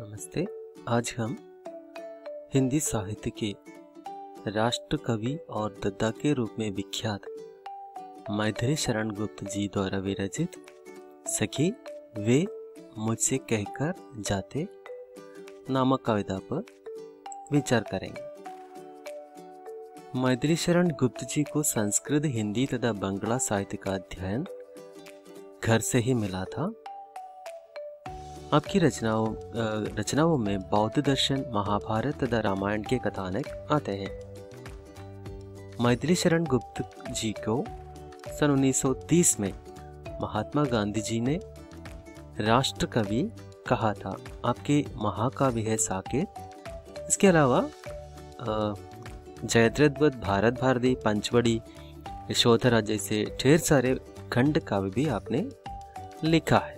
नमस्ते। आज हम हिंदी साहित्य के राष्ट्र कवि और दद्दा के रूप में विख्यात मैथिली शरण गुप्त जी द्वारा विरचित सखी वे मुझसे कहकर जाते नामक कविता पर विचार करेंगे। मैथिली शरण गुप्त जी को संस्कृत, हिंदी तथा बंगला साहित्य का अध्ययन घर से ही मिला था। आपकी रचनाओं रचनाओं में बौद्ध दर्शन, महाभारत तथा रामायण के कथानक आते हैं। मैथिली शरण गुप्त जी को सन 1930 में महात्मा गांधी जी ने राष्ट्र कवि कहा था। आपके महाकाव्य है साकेत। इसके अलावा जयद्रथ भारत भारती, पंचवड़ी, यशोधरा जैसे ढेर सारे खंड काव्य भी आपने लिखा है।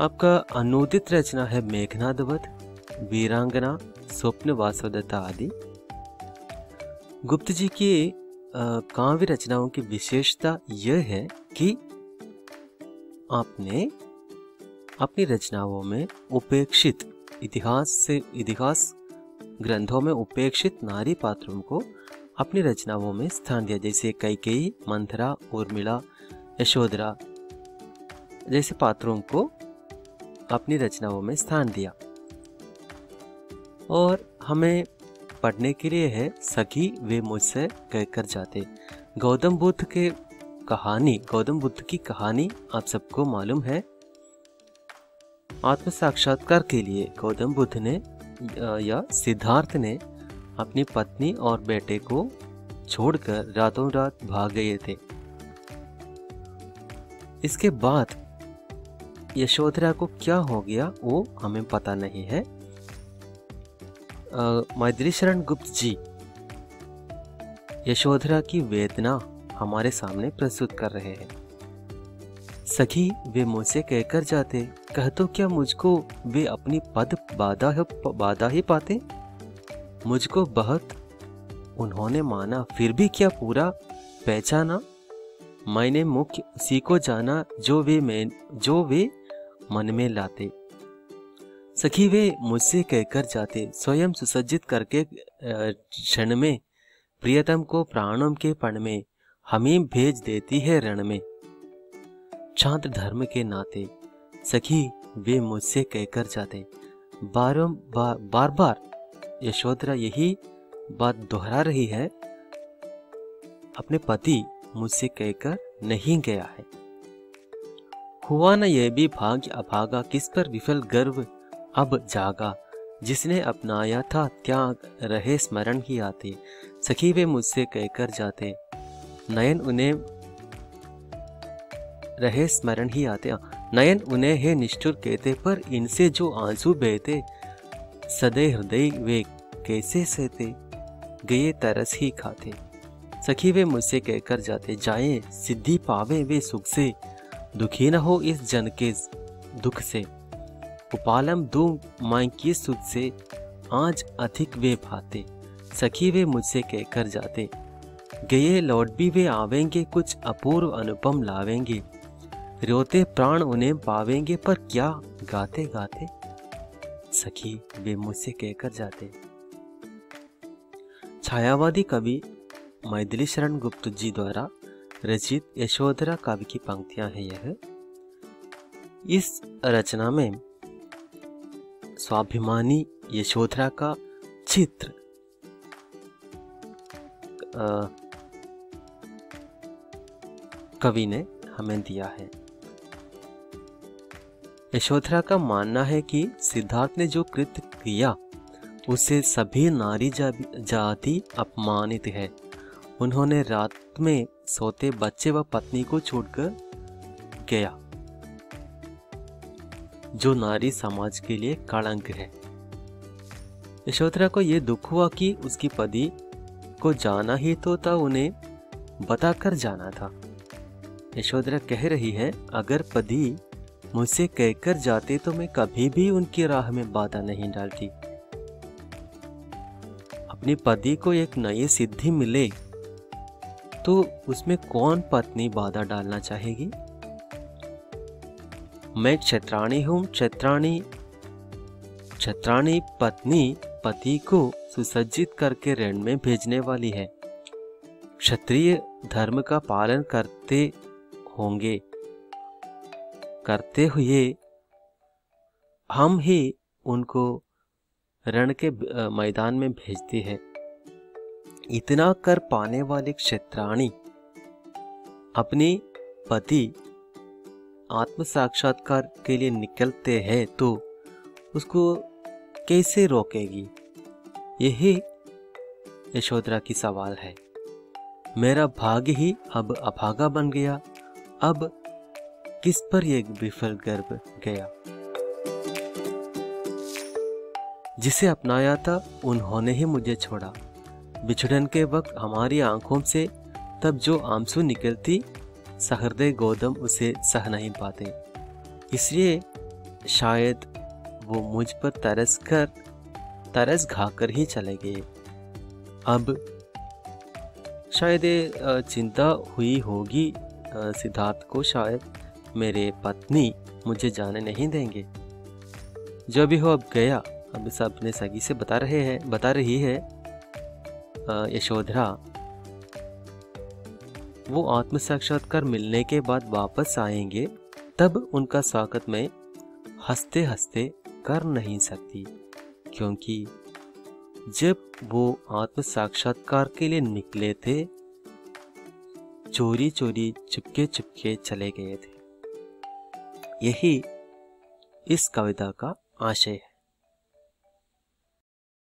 आपका अनुदित रचना है मेघनादवत, वीरांगना, स्वप्न वासवदत्ता आदि। गुप्त जी की काव्य रचनाओं की विशेषता यह है कि आपने अपनी रचनाओं में उपेक्षित इतिहास से, इतिहास ग्रंथों में उपेक्षित नारी पात्रों को अपनी रचनाओं में स्थान दिया। जैसे कैकेयी, मंथरा, उर्मिला, यशोधरा, जैसे पात्रों को अपनी रचनाओं में स्थान दिया। और हमें पढ़ने के लिए है, सखी, वे मुझसे कहकर जाते। गौतम बुद्ध के कहानी, गौतम बुद्ध की कहानी आप सबको मालूम है। आत्म साक्षात्कार के लिए गौतम बुद्ध ने या सिद्धार्थ ने अपनी पत्नी और बेटे को छोड़कर रातों रात भाग गए थे। इसके बाद यशोधरा को क्या हो गया वो हमें पता नहीं है। मैत्री शरण गुप्त जी, यशोधरा की वेदना हमारे सामने प्रस्तुत कर रहे हैं। सखी, वे मुझसे कहकर जाते, कह तो क्या मुझको वे अपनी पद बाधा बाधा ही पाते? मुझको बहुत, उन्होंने माना, फिर भी क्या पूरा पहचाना? मैंने मुख्य उसी को जाना, जो वे मैं, जो वे मन में लाते। सखी, वे मुझसे कहकर जाते, स्वयं सुसज्जित करके क्षण में, प्रियतम को प्राणों के पण में, हमें भेज देती है रण में। छात्र धर्म के नाते, सखी, वे मुझसे कहकर जाते। बार बार बार यशोधरा, यही बात दोहरा रही है। अपने पति मुझसे कहकर नहीं गया है। हुआ न यह भी भाग्य अभागा, किस पर विफल गर्व अब जागा। जिसने अपनाया था त्याग, रहे स्मरण ही आते। सखी वे मुझसे कहकर जाते। नयन उन्हें, रहे स्मरण ही आते। नयन उन्हें है निष्ठुर कहते, पर इनसे जो आँसू बहते, सदै हृदय वे कैसे सहते? गए तरस ही खाते। सखी वे मुझसे कहकर जाते, जाए, सिद्धि पावे वे सुख से। दुखी न हो इस जन के दुख से। उपालम दो माई की सुख से, आज अधिक वे भाते, सखी वे मुझसे कहकर जाते। गए लौट भी वे आवेंगे, कुछ अपूर्व अनुपम लावेंगे। रोते प्राण उन्हें पावेंगे, पर क्या गाते गाते? सखी वे मुझसे कहकर जाते। छायावादी कवि मैथिली शरण गुप्त जी द्वारा रचित यशोधरा काव्य की पंक्तियाँ हैं यह। इस रचना में स्वाभिमानी यशोधरा का चित्र कवि ने हमें दिया है। यशोधरा का मानना है कि सिद्धार्थ ने जो कृत्य किया, उसे सभी नारी जाति अपमानित है। उन्होंने रात में सोते बच्चे व पत्नी को छोड़कर गया, जो नारी समाज के लिए कलंक है। यशोधरा को यह दुख हुआ कि उसकी पति को जाना ही तो था, उन्हें बताकर जाना था। यशोधरा कह रही है, अगर पति मुझसे कहकर जाते तो मैं कभी भी उनकी राह में बाधा नहीं डालती। अपने पति को एक नई सिद्धि मिले तो उसमें कौन पत्नी बाधा डालना चाहेगी? मैं क्षेत्राणी हूँ, क्षेत्राणी क्षेत्राणी पत्नी पति को सुसज्जित करके ऋण में भेजने वाली है। क्षत्रिय धर्म का पालन करते होंगे। करते हुए हम ही उनको रण के मैदान में भेजते हैं। इतना कर पाने वाली क्षेत्राणी, अपनी पति आत्म साक्षात्कार के लिए निकलते हैं तो उसको कैसे रोकेगी? यही यशोधरा की सवाल है। मेरा भाग्य ही अब अभागा बन गया। अब किस पर यह विफल गर्भ गया? जिसे अपनाया था, उन्होंने ही मुझे छोड़ा। बिछड़न के वक्त हमारी आँखों से, तब जो आँसू निकलती, सहृदय गौतम उसे सह नहीं पाते। इसलिए शायद वो मुझ पर तरस कर, तरस खाकर ही चले गए। अब शायद चिंता हुई होगी सिद्धार्थ को शायद मेरे पत्नी मुझे जाने नहीं देंगे। जो भी हो, अब गया। अब इस अपने सगी से बता रहे हैं, बता रही है। यशोधरा। वो आत्म साक्षात्कार मिलने के बाद वापस आएँगे, तब उनका स्वागत में हँसते हँसते कर नहीं सकती, क्योंकि जब वो आत्म साक्षात्कार के लिए निकले थे चोरी चोरी चुपके चुपके चले गए थे। यही इस कविता का आशय है।